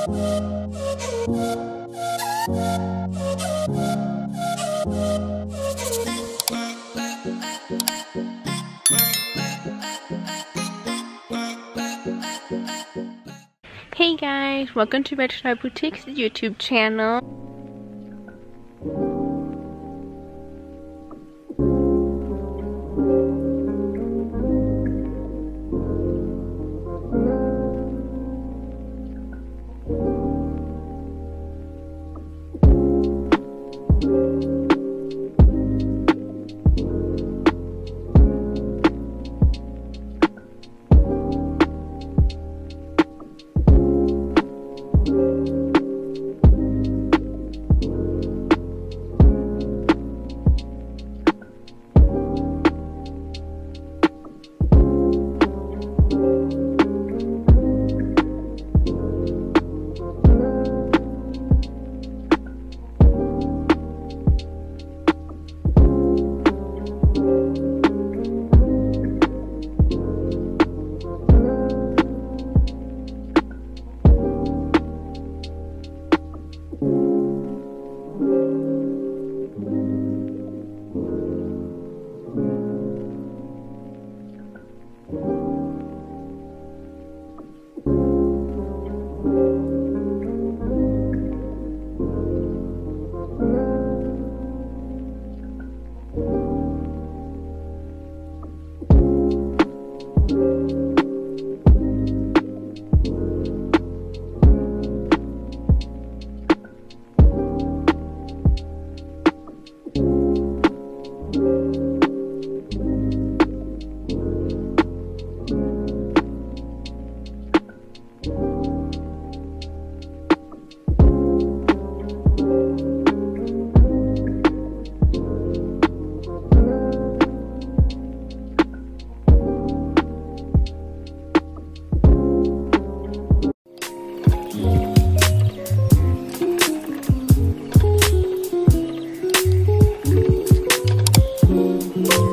Hey guys, welcome to Star Boutique's YouTube channel. you.